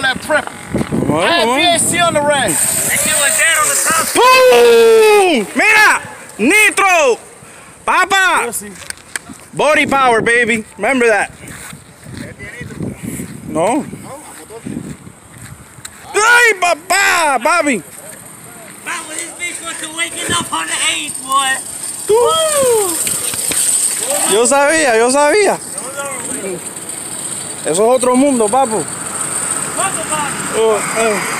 all that prep. Vamos, I had vamos. VAC on the red. ¡Pum! ¡Mira! ¡Nitro! ¡Papa! Body power, baby. Remember that. No. ¡Ay, papá! Papi. Wow, this bitch went waking up on the 8th, boy. Tú. Yo sabía, yo sabía. Eso es otro mundo, papu. Oh, eh.